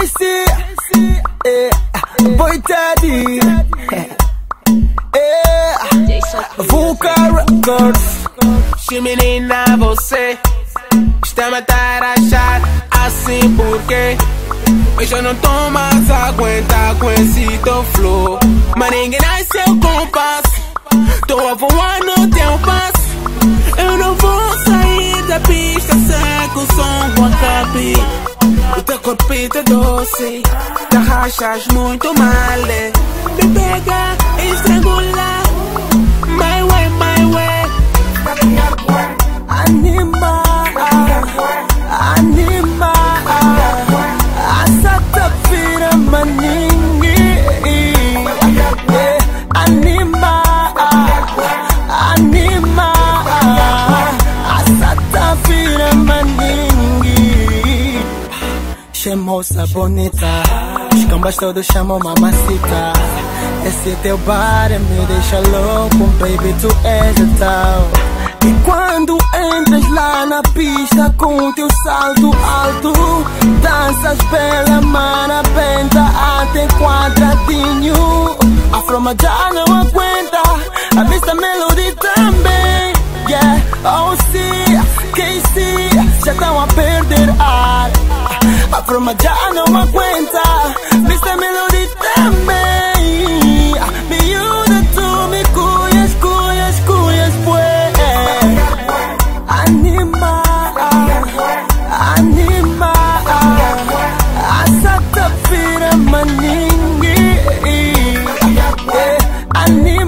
Casey, eh, Boy Teddy, eh, Vuka Records. Se menina você está a matar achar assim porque eu não tô mais aguentar com esse teu flow. Mas ninguém nasceu com passo Tô a voar corpito doce Te rachas muito mal Me pega, estrangula Chemosa bonita, os cambas todos chamam mamacita. Esse teu bar me deixa louco, baby, tu és a tal. E quando entras lá na pista com teu salto alto, danças bela, mana, penta até quadradinho. A Froma já não aguenta, a Mr. Melody também. Yeah, oh my no me cuenta. Viste, me lo di. Me ayuda tú, me cuyas, cuyas, cuyas, pues. Anima, anima. Asata fira maningi. Eh, anima.